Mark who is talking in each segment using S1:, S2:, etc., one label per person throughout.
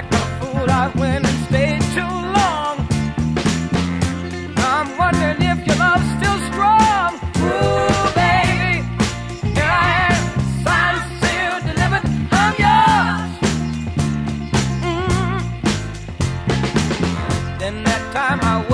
S1: a fool. I went and stayed too long. I'm wondering if your love's still strong. Ooh, baby, signed, sealed, delivered. I'm yours. Mm. Then that time I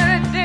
S1: good day.